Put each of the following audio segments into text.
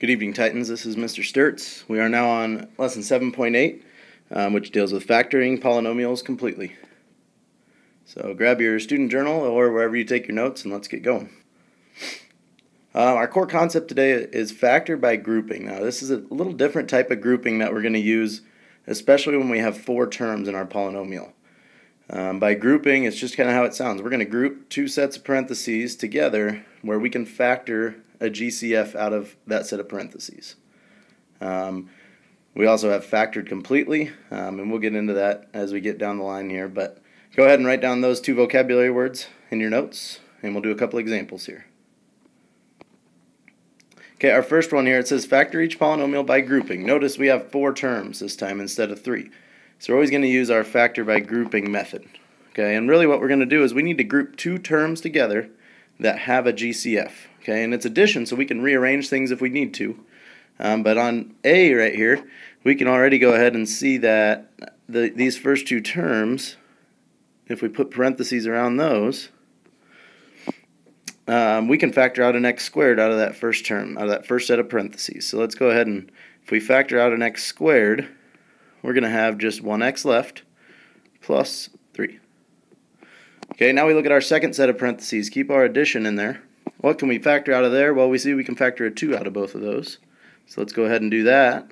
Good evening, Titans. This is Mr. Sturts. We are now on lesson 7.8, um, which deals with factoring polynomials completely. So grab your student journal or wherever you take your notes and let's get going. Uh, our core concept today is factor by grouping. Now, this is a little different type of grouping that we're going to use, especially when we have four terms in our polynomial. Um, by grouping, it's just kind of how it sounds. We're going to group two sets of parentheses together where we can factor a GCF out of that set of parentheses. Um, we also have factored completely, um, and we'll get into that as we get down the line here. But go ahead and write down those two vocabulary words in your notes, and we'll do a couple examples here. Okay, our first one here, it says factor each polynomial by grouping. Notice we have four terms this time instead of three. So we're always going to use our factor by grouping method. Okay, and really what we're going to do is we need to group two terms together that have a GCF. Okay, and it's addition, so we can rearrange things if we need to. Um, but on A right here, we can already go ahead and see that the, these first two terms, if we put parentheses around those, um, we can factor out an x squared out of that first term, out of that first set of parentheses. So let's go ahead and, if we factor out an x squared, we're going to have just 1x left plus 3. Okay, now we look at our second set of parentheses. Keep our addition in there. What can we factor out of there? Well, we see we can factor a 2 out of both of those. So let's go ahead and do that.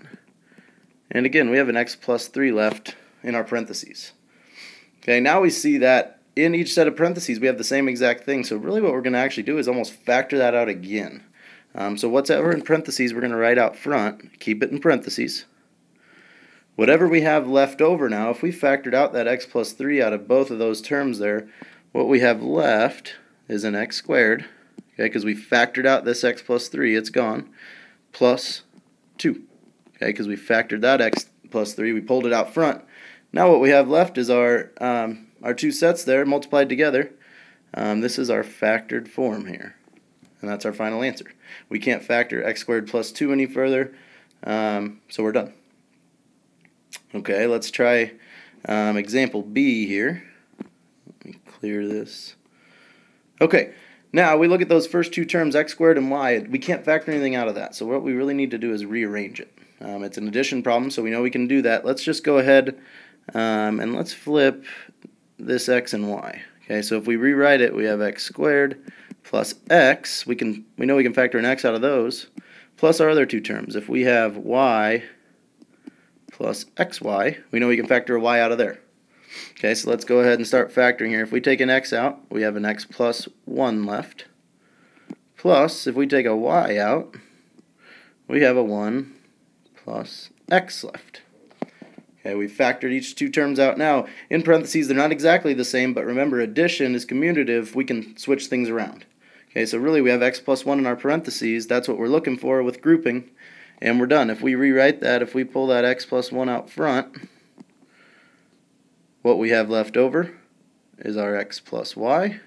And again, we have an x plus 3 left in our parentheses. Okay, now we see that in each set of parentheses we have the same exact thing. So really what we're going to actually do is almost factor that out again. Um, so whatever in parentheses we're going to write out front, keep it in parentheses. Whatever we have left over now, if we factored out that x plus 3 out of both of those terms there, what we have left is an x squared, okay, because we factored out this x plus 3, it's gone, plus 2, okay, because we factored that x plus 3, we pulled it out front. Now what we have left is our, um, our two sets there multiplied together. Um, this is our factored form here, and that's our final answer. We can't factor x squared plus 2 any further, um, so we're done. Okay, let's try um, example B here. Let me clear this. Okay, now we look at those first two terms, x squared and y. We can't factor anything out of that, so what we really need to do is rearrange it. Um, it's an addition problem, so we know we can do that. Let's just go ahead um, and let's flip this x and y. Okay, so if we rewrite it, we have x squared plus x. We can we know we can factor an x out of those, plus our other two terms. If we have y plus xy, we know we can factor a y out of there. Okay, so let's go ahead and start factoring here. If we take an x out, we have an x plus 1 left. Plus, if we take a y out, we have a 1 plus x left. Okay, we've factored each two terms out now. In parentheses, they're not exactly the same, but remember, addition is commutative. We can switch things around. Okay, so really we have x plus 1 in our parentheses. That's what we're looking for with grouping and we're done. If we rewrite that, if we pull that x plus 1 out front, what we have left over is our x plus y,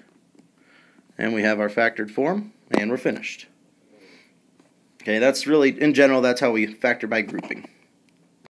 and we have our factored form, and we're finished. Okay, that's really, in general, that's how we factor by grouping.